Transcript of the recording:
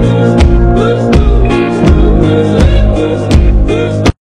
Amen.